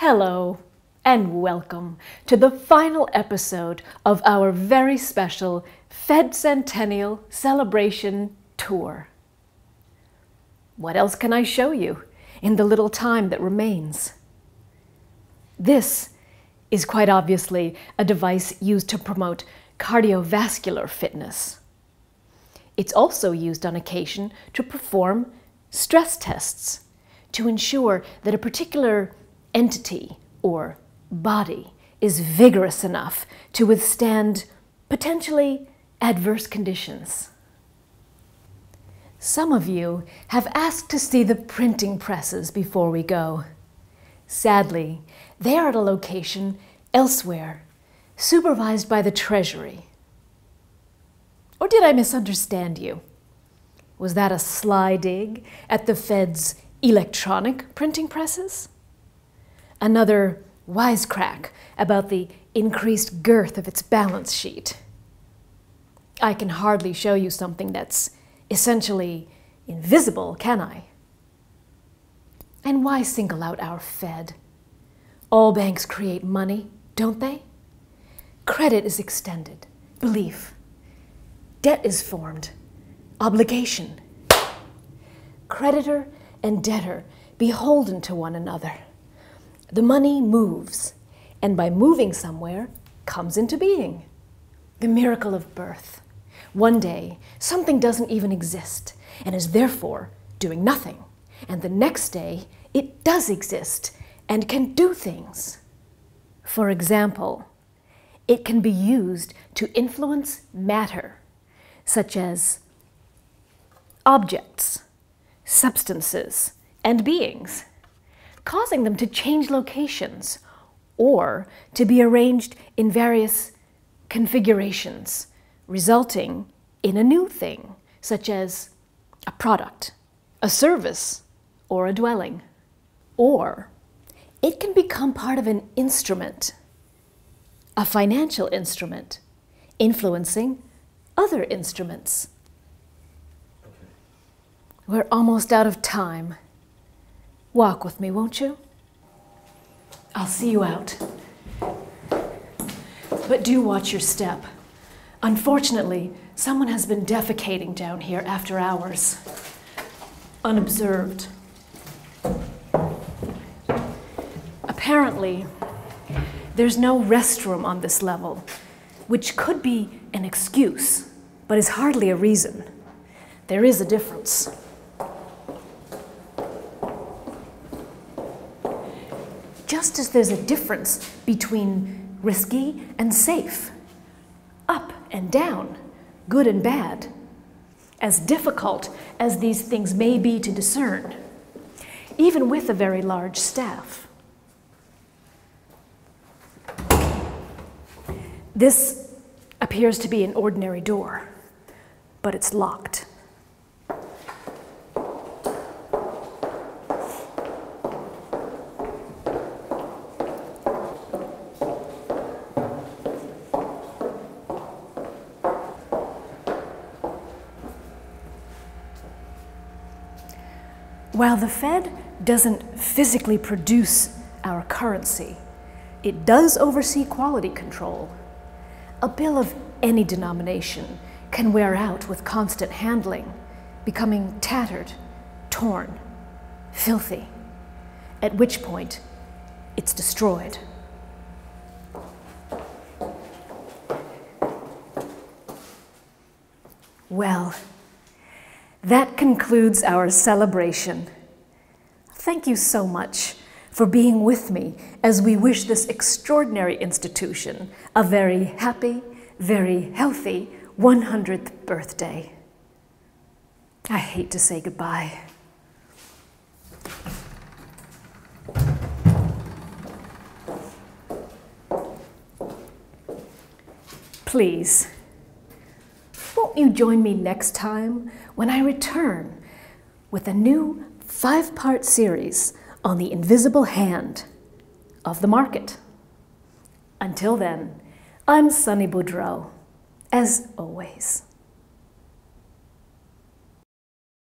Hello, and welcome to the final episode of our very special Fed Centennial Celebration Tour. What else can I show you in the little time that remains? This is quite obviously a device used to promote cardiovascular fitness. It's also used on occasion to perform stress tests to ensure that a particular entity or body is vigorous enough to withstand potentially adverse conditions. Some of you have asked to see the printing presses before we go. Sadly, they are at a location elsewhere, supervised by the Treasury. Or did I misunderstand you? Was that a sly dig at the Fed's electronic printing presses? Another wisecrack about the increased girth of its balance sheet? I can hardly show you something that's essentially invisible, can I? And why single out our Fed? All banks create money, don't they? Credit is extended, belief. Debt is formed, obligation. Creditor and debtor beholden to one another. The money moves, and by moving somewhere, comes into being. The miracle of birth. One day, something doesn't even exist and is therefore doing nothing. And the next day, it does exist and can do things. For example, it can be used to influence matter, such as objects, substances, and beings, causing them to change locations or to be arranged in various configurations, resulting in a new thing, such as a product, a service, or a dwelling. Or it can become part of an instrument, a financial instrument, influencing other instruments. We're almost out of time. Walk with me, won't you? I'll see you out. But do watch your step. Unfortunately, someone has been defecating down here after hours, unobserved. Apparently, there's no restroom on this level, which could be an excuse, but is hardly a reason. There is a difference. Just as there's a difference between risky and safe, up and down, good and bad, as difficult as these things may be to discern, even with a very large staff. This appears to be an ordinary door, but it's locked. While the Fed doesn't physically produce our currency, it does oversee quality control. A bill of any denomination can wear out with constant handling, becoming tattered, torn, filthy, at which point it's destroyed. Well, that concludes our celebration. Thank you so much for being with me as we wish this extraordinary institution a very happy, very healthy 100th birthday. I hate to say goodbye. Please, you join me next time when I return with a new five part series on the invisible hand of the market? Until then, I'm Sunny Boudreau, as always.